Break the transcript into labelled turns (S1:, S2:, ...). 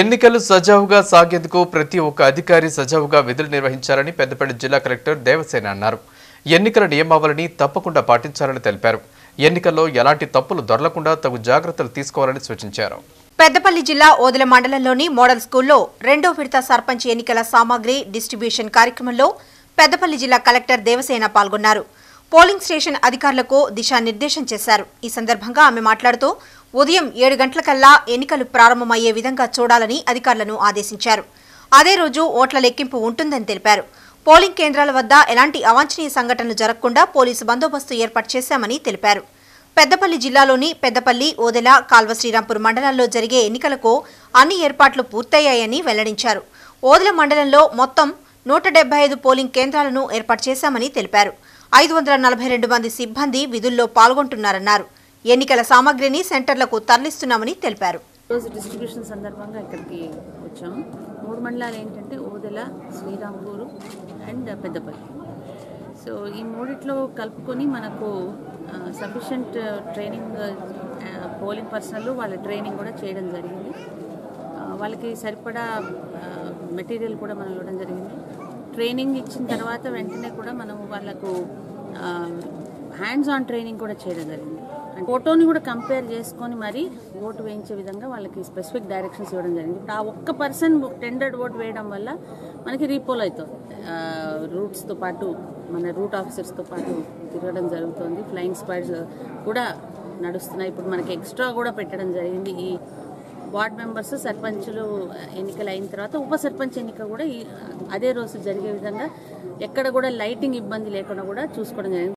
S1: ఎన్నికలు సజావుగా సాగేందుకు ప్రతి ఒక్క అధికారి సజావుగా విధులు నిర్వహించాలని పెద్దపల్లి జిల్లా కలెక్టర్ దేవసేన అన్నారు. ఎన్నికల నియమావళిని తప్పకుండా పాటించాలని తెలిపారు. ఎన్నికల్లో ఎలాంటి తప్పులు దొరలకుండా తగు జాగ్రత్తలు తీసుకోవాలని సూచించారు.
S2: పెద్దపల్లి జిల్లా ఓదెల మండలంలోని మోడల్ స్కూల్లో రెండో విడత సర్పంచ్ ఎన్నికల సామాగ్రి డిస్ట్రిబ్యూషన్ కార్యక్రమంలో పెద్దపల్లి జిల్లా కలెక్టర్ దేవసేన పాల్గొన్నారు. పోలింగ్ స్టేషన్ అధికారులకు దిశానిర్దేశం చేశారు. ఈ సందర్భంగా ఆమె మాట్లాడుతూ ఉదయం ఏడు గంటలకల్లా ఎన్నికలు ప్రారంభమయ్యే విధంగా చూడాలని అధికారులను ఆదేశించారు. అదే రోజు ఓట్ల లెక్కింపు ఉంటుందని తెలిపారు. పోలింగ్ కేంద్రాల వద్ద ఎలాంటి అవాంఛనీయ సంఘటనలు జరగకుండా పోలీసు బందోబస్తు ఏర్పాటు చేశామని తెలిపారు. పెద్దపల్లి జిల్లాలోని పెద్దపల్లి ఓదెల కాల్వ శ్రీరాంపూర్ మండలాల్లో జరిగే ఎన్నికలకు అన్ని ఏర్పాట్లు పూర్తయ్యాయని వెల్లడించారు. ఓదెల మండలంలో మొత్తం నూట ఐదు పోలింగ్ కేంద్రాలను ఏర్పాటు చేశామని తెలిపారు. ఐదు వందల నలభై రెండు మంది సిబ్బంది విధుల్లో పాల్గొంటున్నారన్నారు. ఎన్నికల సామాగ్రిని సెంటర్లకు తరలిస్తున్నామని తెలిపారు.
S3: రోజు డిస్ట్రిబ్యూషన్ సందర్భంగా ఇక్కడికి వచ్చాము. మూడు మండలాలు ఏంటంటే ఓదెల శ్రీరాంపూరు అండ్ పెద్దపల్లి. సో ఈ మూడిట్లో కలుపుకొని మనకు సఫిషియంట్ ట్రైనింగ్ పోలింగ్ పర్సనల్ వాళ్ళ ట్రైనింగ్ కూడా చేయడం జరిగింది. వాళ్ళకి సరిపడా మెటీరియల్ కూడా మనం ఇవ్వడం జరిగింది. ట్రైనింగ్ ఇచ్చిన తర్వాత వెంటనే కూడా మనము వాళ్ళకు హ్యాండ్స్ ఆన్ ట్రైనింగ్ కూడా చేయడం జరిగింది. అండ్ ఫోటోని కూడా కంపేర్ చేసుకొని మరి ఓటు వేయించే విధంగా వాళ్ళకి స్పెసిఫిక్ డైరెక్షన్స్ ఇవ్వడం జరిగింది. ఇప్పుడు ఆ ఒక్క పర్సన్ టెండర్డ్ ఓట్ వేయడం వల్ల మనకి రీపోల్ అవుతుంది రూట్స్తో పాటు మన రూట్ ఆఫీసర్స్తో పాటు తిరగడం జరుగుతుంది. ఫ్లయింగ్ స్క్వాడ్స్ కూడా నడుస్తున్నాయి. ఇప్పుడు మనకి ఎక్స్ట్రా కూడా పెట్టడం జరిగింది. ఈ వార్డ్ మెంబర్స్ సర్పంచులు ఎన్నికలు అయిన తర్వాత ఉప సర్పంచ్ ఎన్నిక కూడా అదే రోజు జరిగే విధంగా ఎక్కడ కూడా లైటింగ్ ఇబ్బంది లేకుండా కూడా చూసుకోవడం జరిగింది.